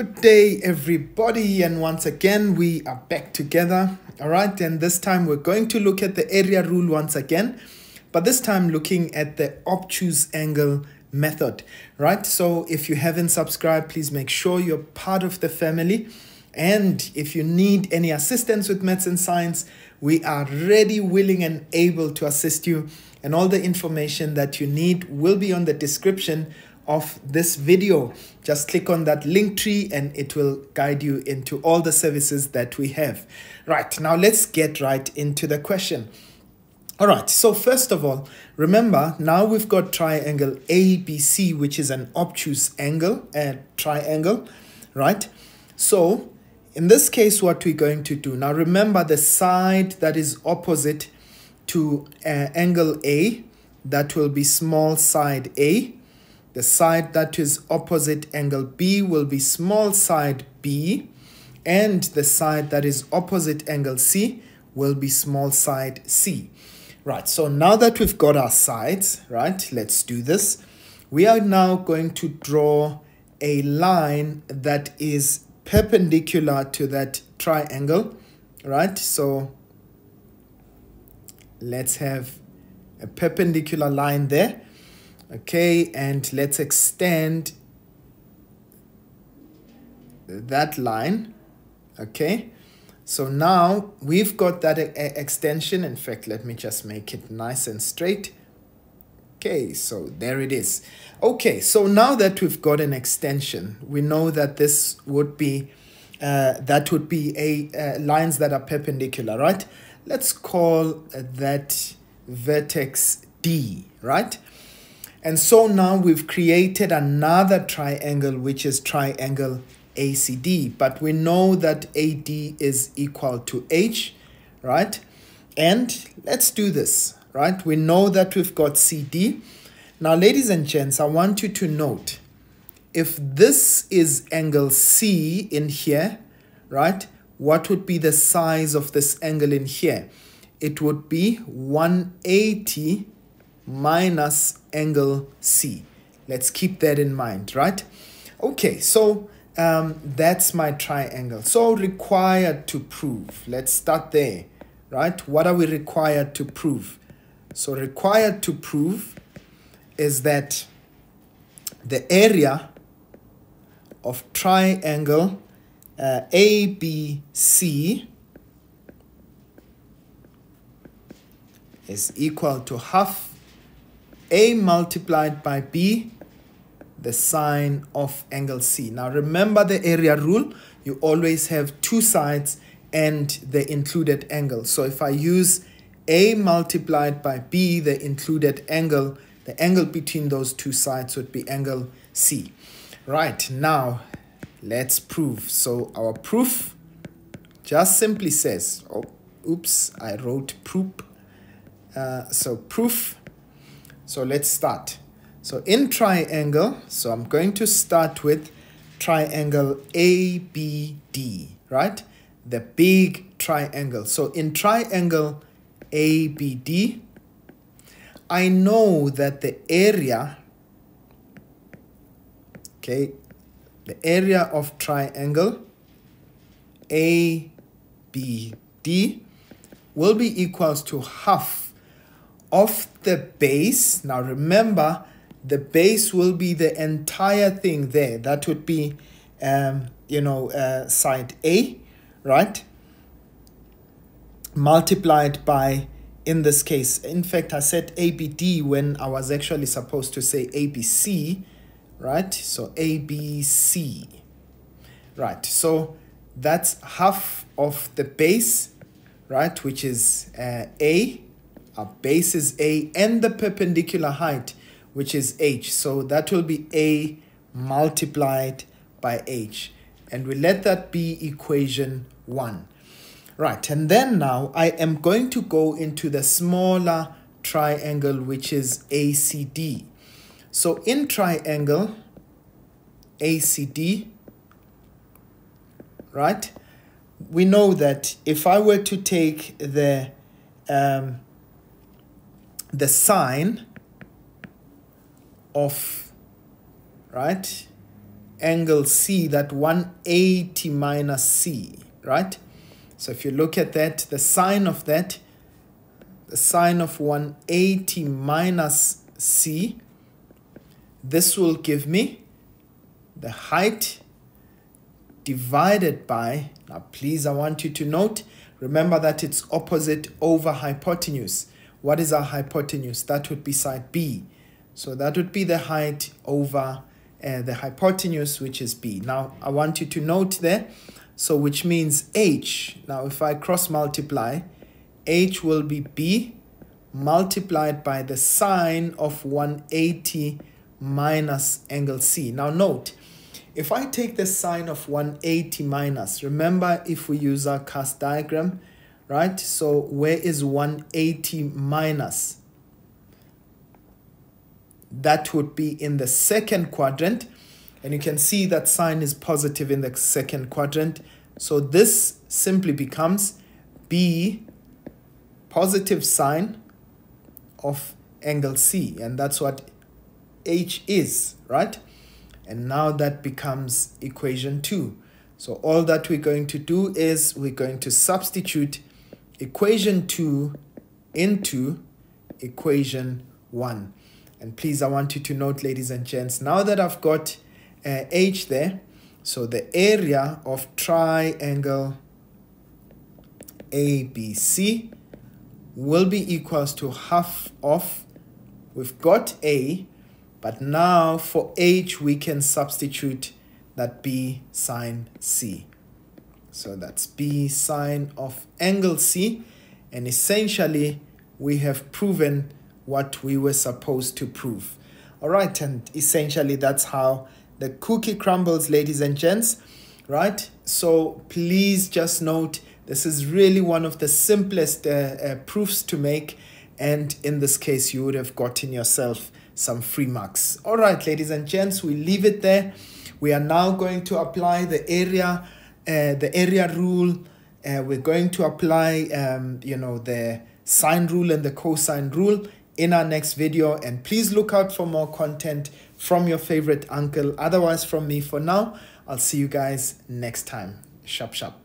Good day, everybody, and once again we are back together. All right, and this time we're going to look at the area rule once again, but this time looking at the obtuse angle method. Right, so if you haven't subscribed, please make sure you're part of the family. And if you need any assistance with maths and science, we are ready, willing, and able to assist you. And all the information that you need will be on the description of this video. Just click on that Linktree and it will guide you into all the services that we have. Right, now let's get right into the question. All right, so first of all, remember now we've got triangle ABC, which is an obtuse angle, a triangle, right? So in this case, what we're going to do, now remember the side that is opposite to uh, angle A, that will be small side A, the side that is opposite angle B will be small side B and the side that is opposite angle C will be small side C. Right, so now that we've got our sides, right, let's do this. We are now going to draw a line that is perpendicular to that triangle, right? So let's have a perpendicular line there okay and let's extend that line. Okay so now we've got that extension. In fact let me just make it nice and straight. Okay so there it is. Okay so now that we've got an extension we know that this would be uh, that would be a uh, lines that are perpendicular right? Let's call that vertex D right and so now we've created another triangle, which is triangle ACD. But we know that AD is equal to H, right? And let's do this, right? We know that we've got CD. Now, ladies and gents, I want you to note, if this is angle C in here, right? What would be the size of this angle in here? It would be 180 minus angle C. Let's keep that in mind, right? Okay, so um, that's my triangle. So required to prove. Let's start there, right? What are we required to prove? So required to prove is that the area of triangle uh, ABC is equal to half a multiplied by B, the sine of angle C. Now remember the area rule, you always have two sides and the included angle. So if I use A multiplied by B, the included angle, the angle between those two sides would be angle C. Right, now let's prove. So our proof just simply says, oh, oops, I wrote proof. Uh, so proof so let's start. So in triangle, so I'm going to start with triangle ABD, right? The big triangle. So in triangle ABD, I know that the area, okay, the area of triangle ABD will be equals to half of the base. Now remember, the base will be the entire thing there. That would be, um, you know, uh, side A, right? Multiplied by, in this case, in fact, I said ABD when I was actually supposed to say ABC, right? So ABC, right? So that's half of the base, right? Which is uh, A our base is A and the perpendicular height, which is H. So that will be A multiplied by H. And we let that be equation 1. Right, and then now I am going to go into the smaller triangle, which is ACD. So in triangle ACD, right, we know that if I were to take the um, the sine of right angle C, that 180 minus C, right? So if you look at that, the sine of that, the sine of 180 minus C, this will give me the height divided by, now please I want you to note, remember that it's opposite over hypotenuse. What is our hypotenuse? That would be side B. So that would be the height over uh, the hypotenuse, which is B. Now I want you to note there, so which means H. Now if I cross multiply, H will be B multiplied by the sine of 180 minus angle C. Now note, if I take the sine of 180 minus, remember if we use our cast diagram, right? So where is 180 minus? That would be in the second quadrant. And you can see that sine is positive in the second quadrant. So this simply becomes B positive sine of angle C. And that's what H is, right? And now that becomes equation 2. So all that we're going to do is we're going to substitute equation 2 into equation 1. And please, I want you to note, ladies and gents, now that I've got uh, H there, so the area of triangle ABC will be equals to half of, we've got A, but now for H, we can substitute that B sine C. So that's B sine of angle C. And essentially, we have proven what we were supposed to prove. All right, and essentially that's how the cookie crumbles, ladies and gents, right? So please just note, this is really one of the simplest uh, uh, proofs to make. And in this case, you would have gotten yourself some free marks. All right, ladies and gents, we leave it there. We are now going to apply the area, uh, the area rule. Uh, we're going to apply, um, you know, the sine rule and the cosine rule in our next video. And please look out for more content from your favorite uncle. Otherwise, from me for now, I'll see you guys next time. Shop, shop.